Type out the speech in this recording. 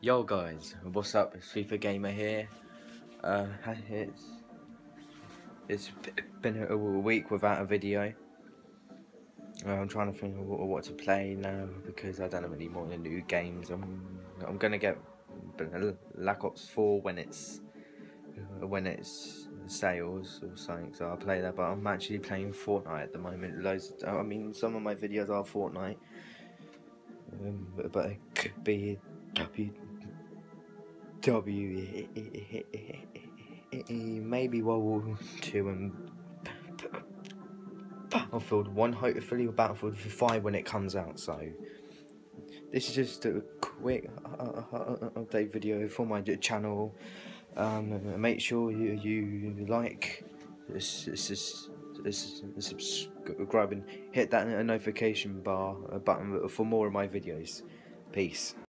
Yo guys, what's up? It's FIFA Gamer here. Uh, it's it's been a week without a video. Uh, I'm trying to think of what to play now because I don't have any more new games. I'm I'm gonna get Black Ops 4 when it's when it's sales or something. So I'll play that. But I'm actually playing Fortnite at the moment. Loads. I mean, some of my videos are Fortnite, um, but, but it could be W W maybe World War Two and Battlefield One, hopefully, or Battlefield Five when it comes out. So this is just a quick update video for my channel. Um, make sure you, you like, subscribe and hit that notification bar button for more of my videos. Peace.